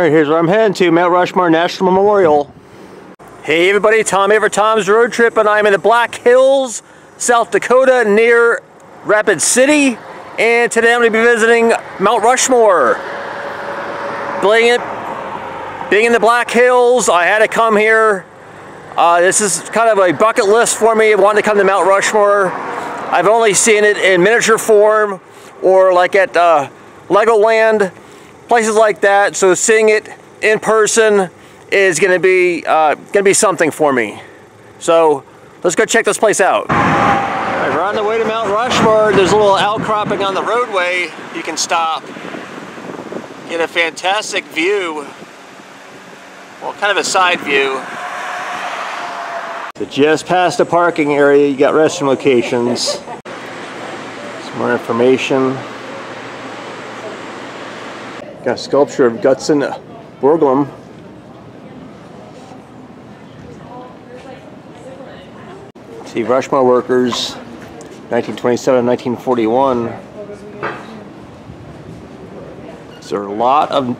Alright, here's where I'm heading to, Mount Rushmore National Memorial. Hey everybody, Tom for Tom's Road Trip and I'm in the Black Hills, South Dakota near Rapid City. And today I'm going to be visiting Mount Rushmore. Being in, being in the Black Hills, I had to come here. Uh, this is kind of a bucket list for me. Wanted to come to Mount Rushmore. I've only seen it in miniature form or like at uh, Legoland places like that. So seeing it in person is going to be uh, going to be something for me. So let's go check this place out. We're on the way to Mount Rushmore. There's a little outcropping on the roadway. You can stop. Get a fantastic view. Well, kind of a side view. So just past the parking area, you got restroom locations. Some more information. Got a sculpture of Gutzon Borglum. See Rushmore workers, 1927, 1941. there are a lot of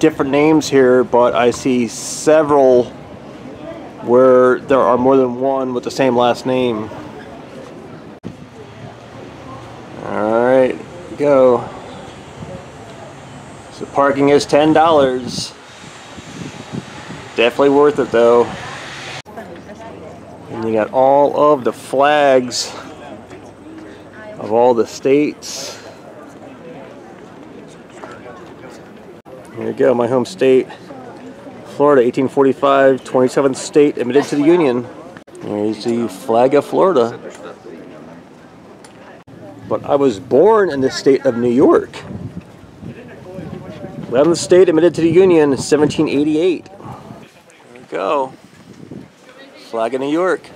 different names here, but I see several where there are more than one with the same last name. Alright, go. Parking is $10. Definitely worth it though. And you got all of the flags of all the states. Here you go, my home state. Florida, 1845, 27th state admitted to the Union. Here's the flag of Florida. But I was born in the state of New York. 11th state admitted to the Union, 1788. There we go. Flag of New York.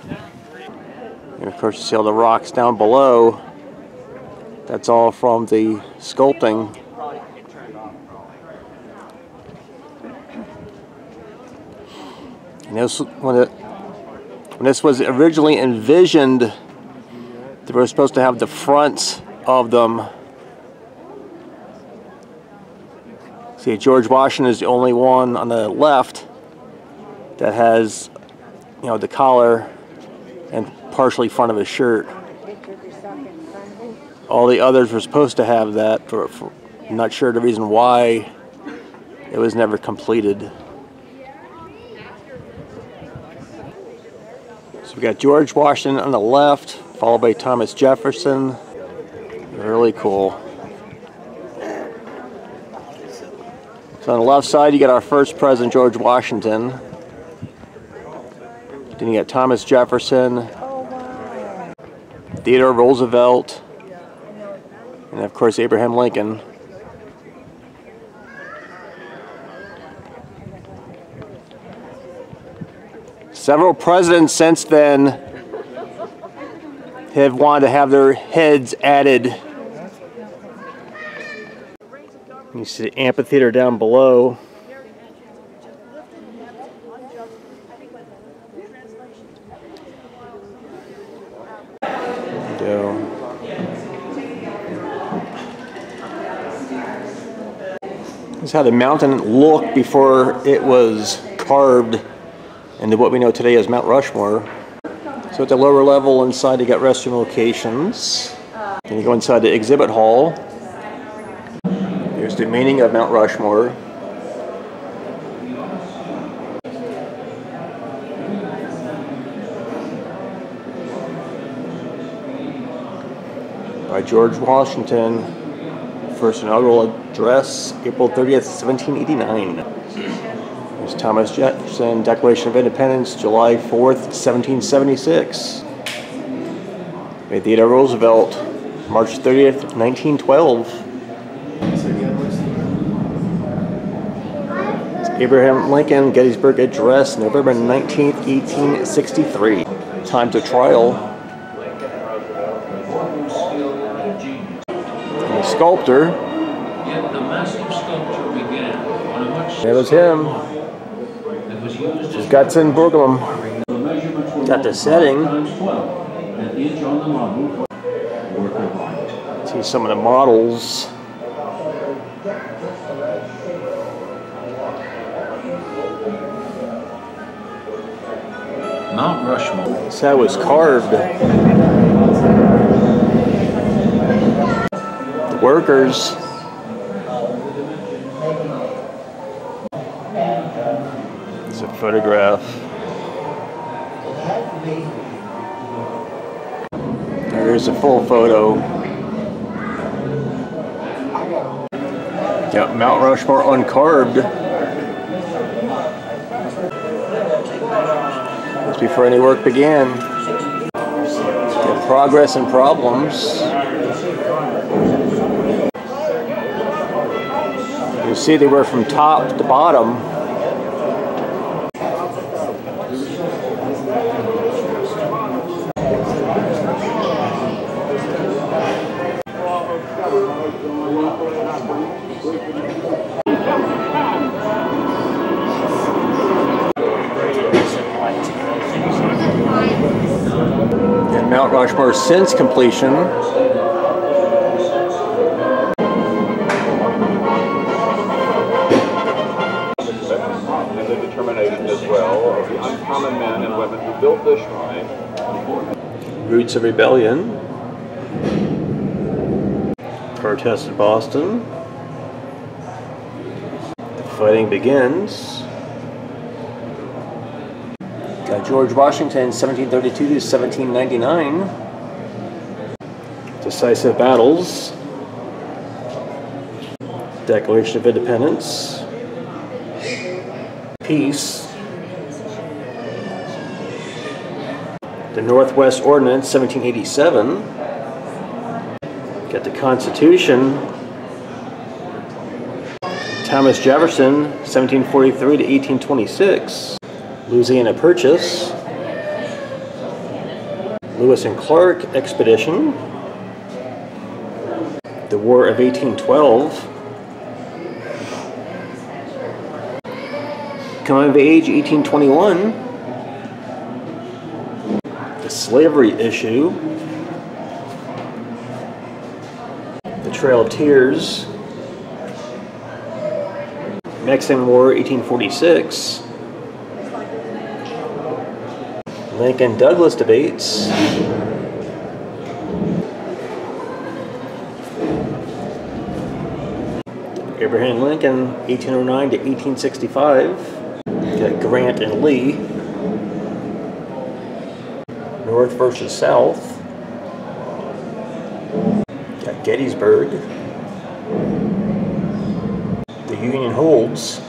And of course you see all the rocks down below. That's all from the sculpting. And this, when, it, when this was originally envisioned, they were supposed to have the fronts of them See, George Washington is the only one on the left that has, you know, the collar and partially front of his shirt. All the others were supposed to have that, but I'm not sure the reason why it was never completed. So we got George Washington on the left, followed by Thomas Jefferson. Really cool. On the left side, you got our first president, George Washington. Then you got Thomas Jefferson, Theodore Roosevelt, and of course Abraham Lincoln. Several presidents since then have wanted to have their heads added you see the amphitheater down below. Go. This is how the mountain looked before it was carved into what we know today as Mount Rushmore. So at the lower level inside you got restroom locations. Then you go inside the exhibit hall the meaning of Mount Rushmore. By George Washington, first inaugural address, April 30th, 1789. There's Thomas Jefferson, Declaration of Independence, July 4th, 1776. By Theodore Roosevelt, March 30th, 1912. Abraham Lincoln, Gettysburg Address, November 19, 1863. Time to trial. The sculptor. That was him. Gutzon Borglum. Got the setting. See some of the models. Mount Rushmore. So that was carved. The workers. It's a photograph. There's a full photo. Yep, Mount Rushmore uncarved. Before any work began. Progress and problems. You see they were from top to bottom. Mount Rushmore since completion and the determination as well of the uncommon men and women who built this shrine. Roots of Rebellion. Protest in Boston. The fighting begins. George Washington, 1732 to 1799. Decisive battles. Declaration of Independence. Peace. The Northwest Ordinance, 1787. Got the Constitution. Thomas Jefferson, 1743 to 1826. Louisiana Purchase. Lewis and Clark Expedition. The War of 1812. Coming of Age, 1821 the slavery issue, the Trail of Tears, Mexican War 1846, Lincoln Douglas debates, Abraham Lincoln 1809 to 1865, got Grant and Lee. North versus South. Got Gettysburg. The Union holds.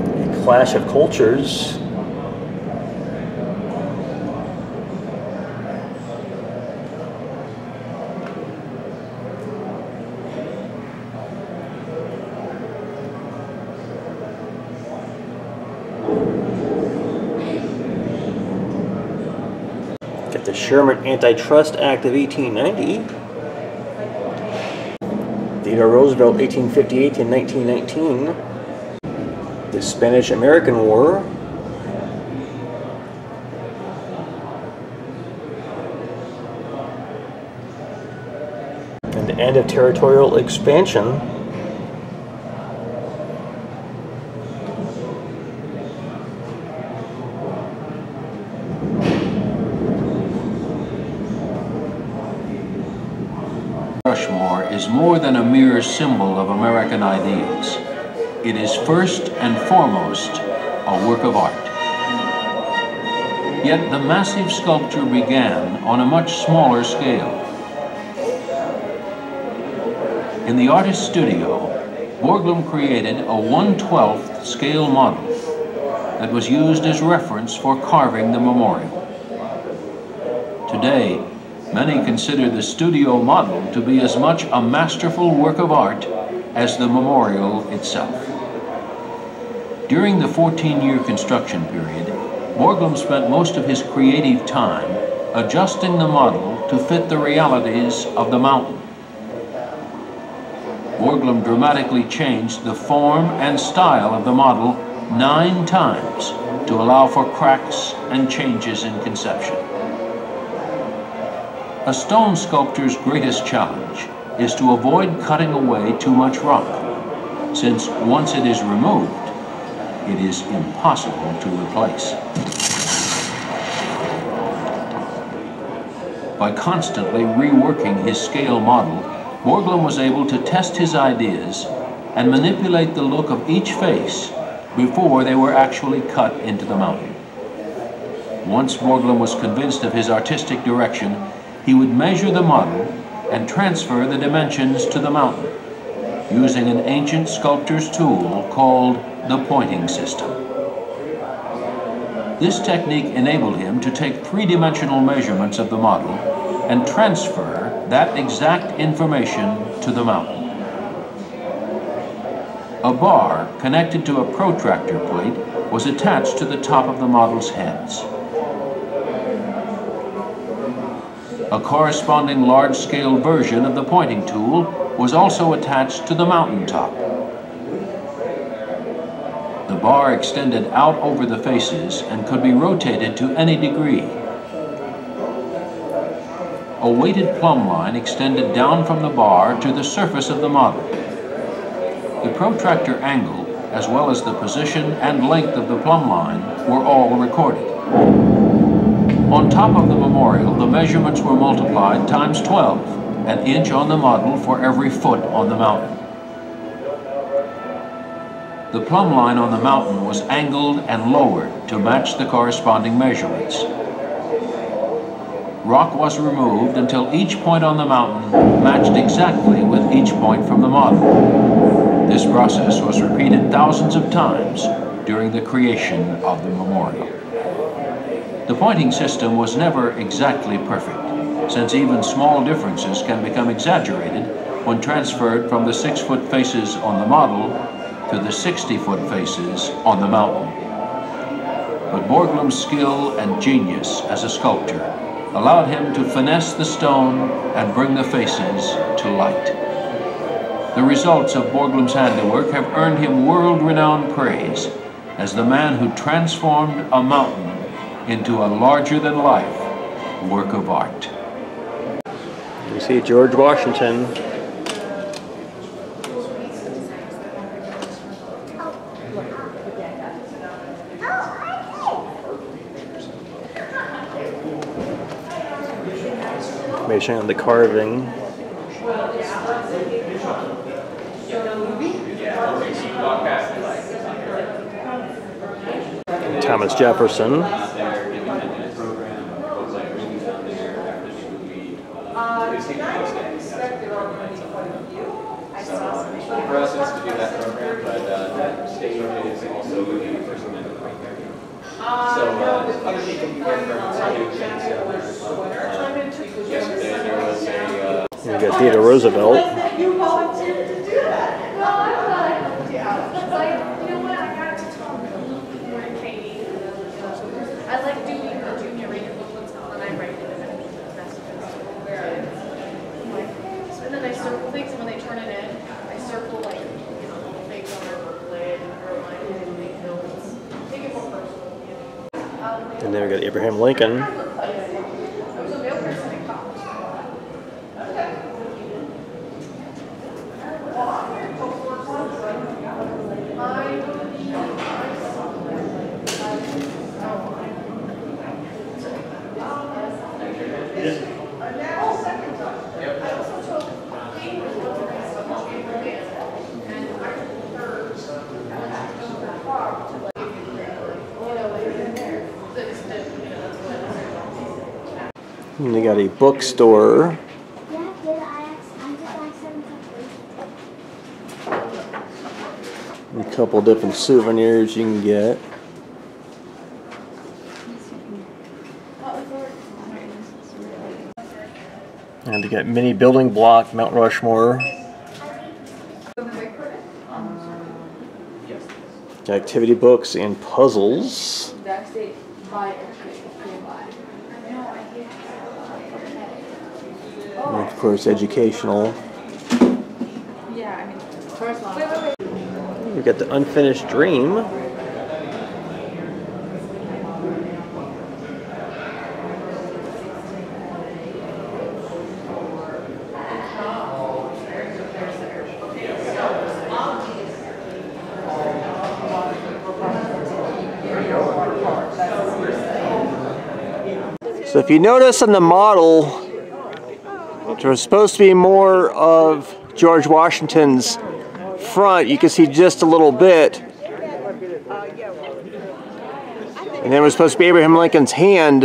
A clash of cultures. Sherman Antitrust Act of 1890. Theodore Roosevelt, 1858 to 1919. The Spanish American War. And the end of territorial expansion. Rushmore is more than a mere symbol of American ideals. It is first and foremost a work of art. Yet the massive sculpture began on a much smaller scale. In the artist's studio, Borglum created a 1/12th scale model that was used as reference for carving the memorial. Today, many consider the studio model to be as much a masterful work of art as the memorial itself. During the 14-year construction period, Borglum spent most of his creative time adjusting the model to fit the realities of the mountain. Borglum dramatically changed the form and style of the model nine times to allow for cracks and changes in conception. A stone sculptor's greatest challenge is to avoid cutting away too much rock, since once it is removed, it is impossible to replace. By constantly reworking his scale model, Borglum was able to test his ideas and manipulate the look of each face before they were actually cut into the mountain. Once Borglum was convinced of his artistic direction, he would measure the model and transfer the dimensions to the mountain using an ancient sculptor's tool called the pointing system. This technique enabled him to take three-dimensional measurements of the model and transfer that exact information to the mountain. A bar connected to a protractor plate was attached to the top of the model's heads. A corresponding large-scale version of the pointing tool was also attached to the mountaintop. The bar extended out over the faces and could be rotated to any degree. A weighted plumb line extended down from the bar to the surface of the model. The protractor angle, as well as the position and length of the plumb line, were all recorded. On top of the memorial, the measurements were multiplied times 12, an inch on the model for every foot on the mountain. The plumb line on the mountain was angled and lowered to match the corresponding measurements. Rock was removed until each point on the mountain matched exactly with each point from the model. This process was repeated thousands of times during the creation of the memorial. The pointing system was never exactly perfect, since even small differences can become exaggerated when transferred from the six-foot faces on the model to the 60-foot faces on the mountain. But Borglum's skill and genius as a sculptor allowed him to finesse the stone and bring the faces to light. The results of Borglum's handiwork have earned him world-renowned praise as the man who transformed a mountain into a larger-than-life work of art. You see George Washington information on the carving. Thomas Jefferson. For us, it's to do that program, but uh, state is also looking for some input there. So uh, you got Theodore Roosevelt. You volunteered to do that. No, I thought I helped you out. It's like, you know what, I got to talk more to Katie. I like doing the junior ranger booklets and I write it and then the messages. I'm like, and then I circle things and when they turn it in, I circle like, you know, little things on their booklet and remind them to make notes. Make it more personal, you know. And then we got Abraham Lincoln. Got a bookstore. Yeah, did I ask? I just asked them to A couple different souvenirs you can get. And they got mini building block Mount Rushmore. Activity books and puzzles. course, educational. Yeah, I mean, We've got the unfinished dream. So if you notice in the model, there's supposed to be more of George Washington's front. You can see just a little bit. And then it was supposed to be Abraham Lincoln's hand.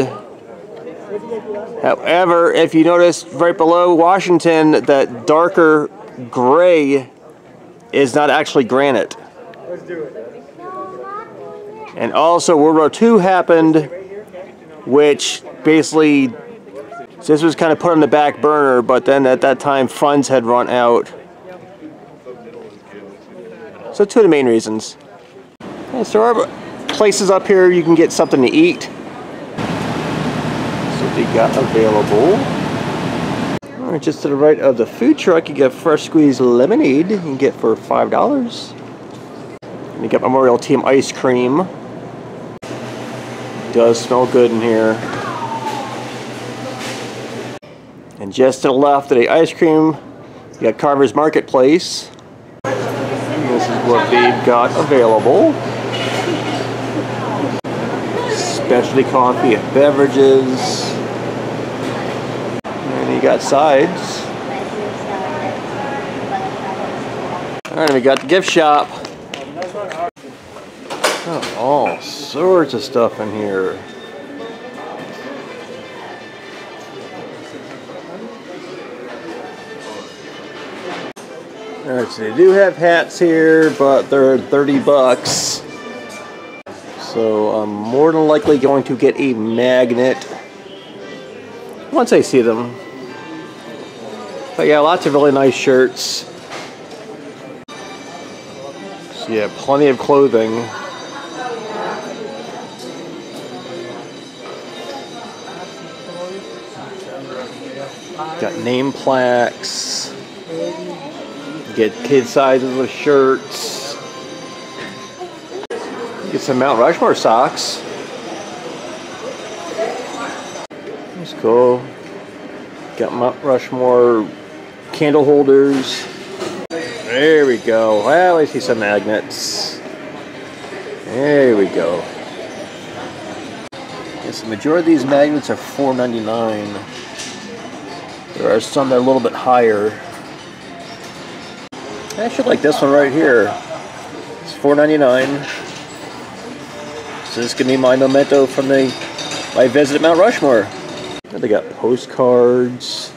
However, if you notice right below Washington, that darker gray is not actually granite. And also World War II happened, which basically so this was kind of put on the back burner, but then at that time funds had run out. So two of the main reasons. Yeah, so there are places up here you can get something to eat. So they got available. All right, just to the right of the food truck, you get fresh squeezed lemonade. You can get for five dollars. And you get Memorial Team ice cream. Does smell good in here. And just to the left of the ice cream, you got Carver's Marketplace. This is what they've got available. Specialty coffee and beverages. And you got sides. Alright, we got the gift shop. Oh, all sorts of stuff in here. Alright, so they do have hats here, but they're 30 bucks. So I'm more than likely going to get a magnet once I see them. But yeah, lots of really nice shirts. So yeah, plenty of clothing. Got name plaques. Get kid sizes of shirts. Get some Mount Rushmore socks. That's cool. Got Mount Rushmore candle holders. There we go. Well, I see some magnets. There we go. Yes, the majority of these magnets are $4.99. There are some that are a little bit higher. I actually like this one right here. It's $4.99. So this can be my memento from the my visit at Mount Rushmore. They got postcards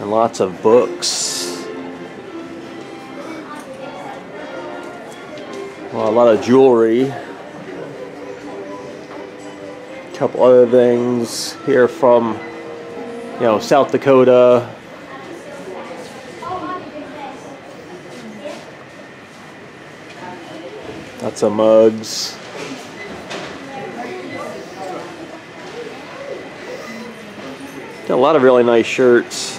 and lots of books. Well, a lot of jewelry. A couple other things here from, you know, South Dakota. Lots of mugs. Got a lot of really nice shirts.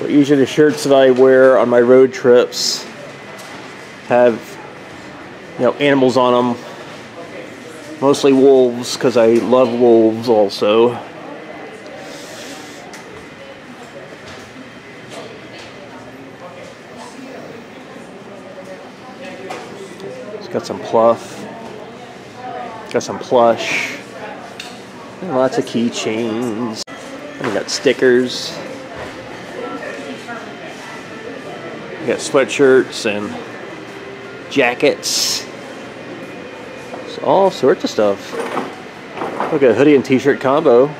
But usually the shirts that I wear on my road trips have, you know, animals on them. Mostly wolves, because I love wolves also. Got some pluff. Got some plush. And lots of keychains. We got stickers. We got sweatshirts and jackets. So all sorts of stuff. Look at hoodie and t-shirt combo.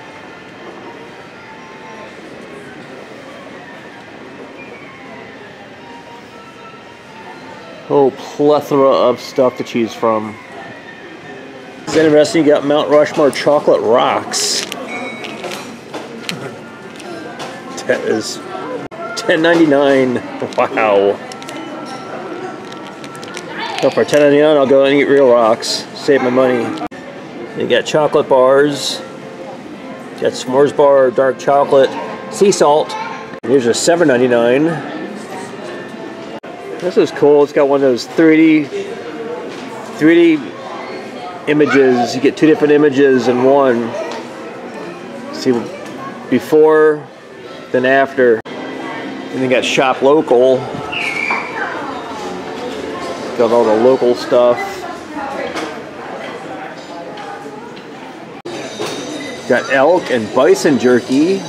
Whole plethora of stuff to choose from. It's interesting, you got Mount Rushmore chocolate rocks. That is $10.99. Wow. So for $10.99, I'll go and eat real rocks. Save my money. You got chocolate bars. Got s'mores bar, dark chocolate, sea salt. Here's a $7.99. This is cool. It's got one of those 3D 3D images. You get two different images in one. See before, then after. And then got shop local. Got all the local stuff. Got elk and bison jerky.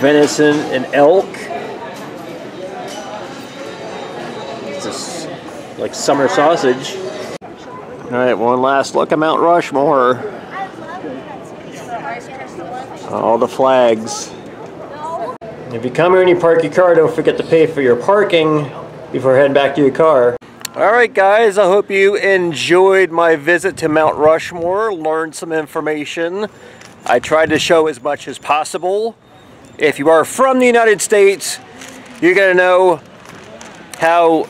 Venison and elk. It's just like summer sausage. All right, one last look at Mount Rushmore. All the flags. If you come here and you park your car, don't forget to pay for your parking before heading back to your car. All right, guys, I hope you enjoyed my visit to Mount Rushmore, learned some information. I tried to show as much as possible. If you are from the United States, you're gonna know how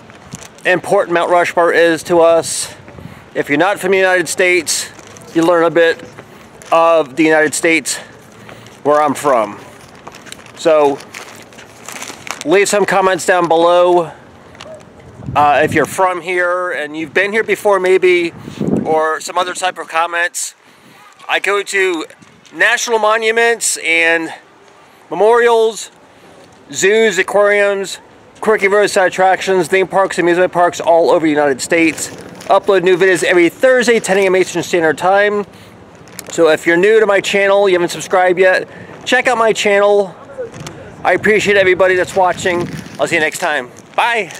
important Mount Rushmore is to us. If you're not from the United States, you learn a bit of the United States where I'm from. So leave some comments down below uh, if you're from here and you've been here before maybe or some other type of comments. I go to national monuments and memorials, zoos, aquariums, quirky roadside attractions, theme parks, amusement parks all over the United States. Upload new videos every Thursday, 10 a.m. Eastern Standard Time. So if you're new to my channel, you haven't subscribed yet, check out my channel. I appreciate everybody that's watching. I'll see you next time. Bye.